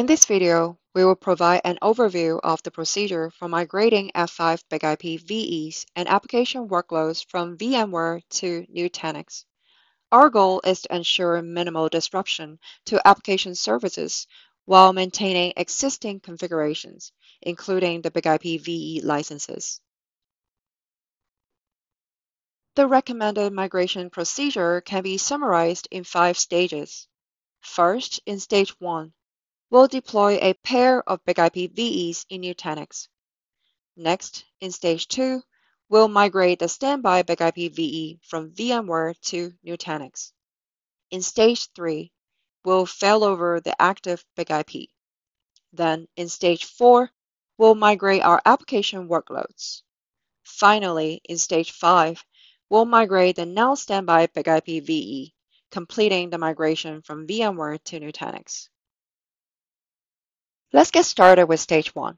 In this video, we will provide an overview of the procedure for migrating F5 BIG-IP VEs and application workloads from VMware to Nutanix. Our goal is to ensure minimal disruption to application services while maintaining existing configurations, including the BIG-IP VE licenses. The recommended migration procedure can be summarized in five stages. First, in stage 1, we'll deploy a pair of BIG-IP VEs in Nutanix. Next, in stage 2, we'll migrate the standby BIG-IP VE from VMware to Nutanix. In stage 3, we'll failover the active BIG-IP. Then, in stage 4, we'll migrate our application workloads. Finally, in stage 5, we'll migrate the now standby BIG-IP VE, completing the migration from VMware to Nutanix. Let's get started with stage one.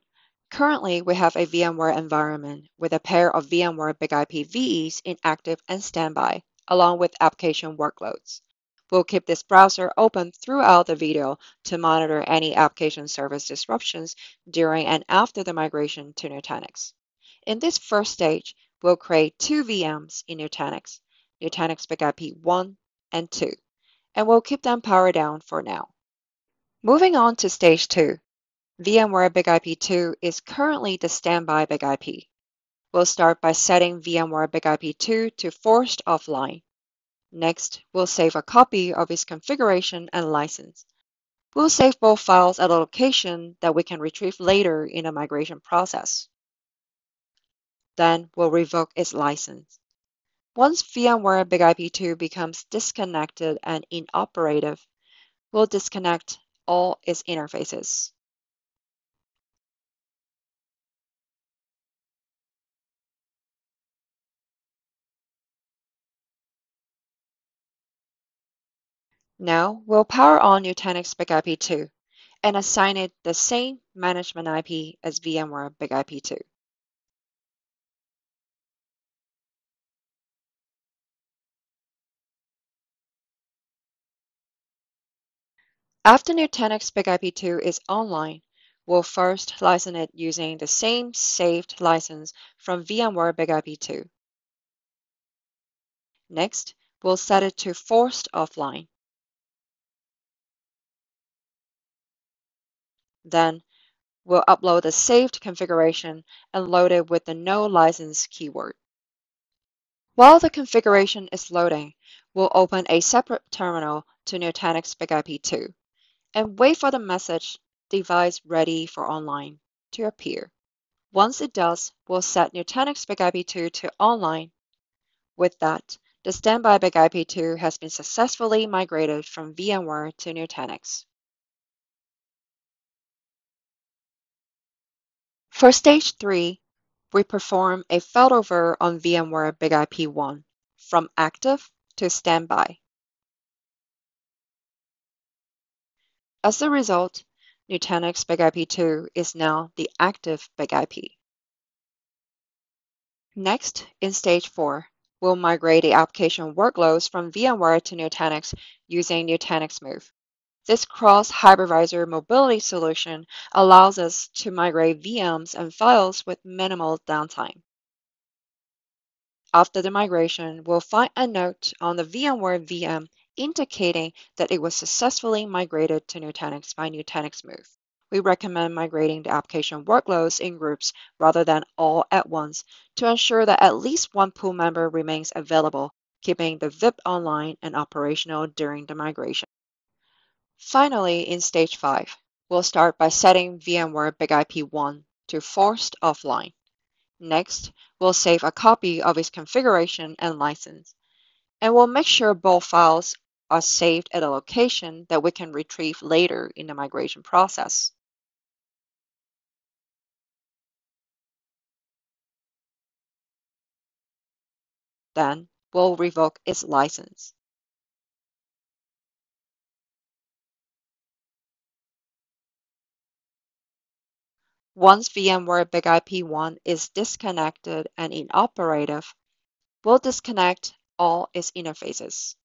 Currently, we have a VMware environment with a pair of VMware BIG-IP VEs in active and standby, along with application workloads. We'll keep this browser open throughout the video to monitor any application service disruptions during and after the migration to Nutanix. In this first stage, we'll create two VMs in Nutanix, Nutanix BIG-IP 1 and 2, and we'll keep them powered down for now. Moving on to stage 2, VMware BIG-IP2 is currently the standby BIG-IP. We'll start by setting VMware BIG-IP2 to forced offline. Next, we'll save a copy of its configuration and license. We'll save both files at a location that we can retrieve later in the migration process. Then we'll revoke its license. Once VMware BIG-IP2 becomes disconnected and inoperative, we'll disconnect all its interfaces. Now we'll power on Nutanix BIG-IP2 and assign it the same management IP as VMware BIG-IP2. After Nutanix BIG-IP2 is online, we'll first license it using the same saved license from VMware BIG-IP2. Next, we'll set it to forced offline. Then we'll upload the saved configuration and load it with the no license keyword. While the configuration is loading, we'll open a separate terminal to Nutanix BIG-IP2 and wait for the message device ready for online to appear. Once it does, we'll set Nutanix BIG-IP2 to online. With that, the standby BIG-IP2 has been successfully migrated from VMware to Nutanix. For stage 3, we perform a failover on VMware BIG-IP1 from active to standby. As a result, Nutanix BIG-IP2 is now the active BIG-IP. Next, in stage 4, we'll migrate the application workloads from VMware to Nutanix using Nutanix Move. This cross-hypervisor mobility solution allows us to migrate VMs and files with minimal downtime. After the migration, we'll find a note on the VMware VM indicating that it was successfully migrated to Nutanix by Nutanix Move. We recommend migrating the application workloads in groups rather than all at once to ensure that at least one pool member remains available, keeping the VIP online and operational during the migration. Finally, in stage 5, we'll start by setting VMware BIG-IP1 to forced offline. Next, we'll save a copy of its configuration and license. And we'll make sure both files are saved at a location that we can retrieve later in the migration process. Then we'll revoke its license. Once VMware BigIP1 is disconnected and inoperative, we'll disconnect all its interfaces.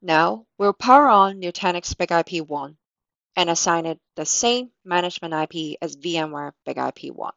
Now, we'll power on Nutanix BigIP1 and assign it the same management IP as VMware BigIP1.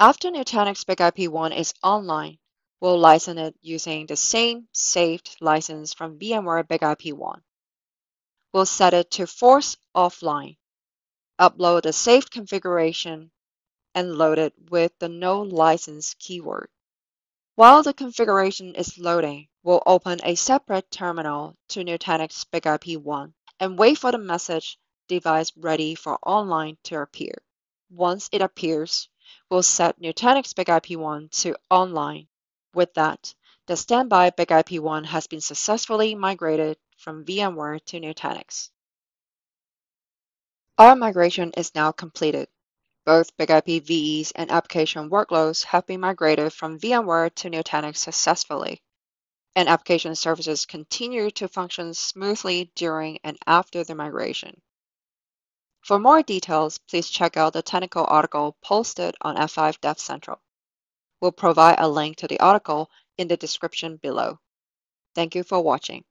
After Nutanix BIG-IP1 is online, we'll license it using the same saved license from VMware BIG-IP1. We'll set it to force offline, upload the saved configuration, and load it with the no license keyword. While the configuration is loading, we'll open a separate terminal to Nutanix BIG-IP1 and wait for the message device ready for online to appear. Once it appears, we'll set Nutanix BIG-IP1 to online. With that, the standby BIG-IP1 has been successfully migrated from VMware to Nutanix. Our migration is now completed. Both BIG-IP VEs and application workloads have been migrated from VMware to Nutanix successfully, and application services continue to function smoothly during and after the migration. For more details, please check out the technical article posted on F5 Dev Central. We'll provide a link to the article in the description below. Thank you for watching.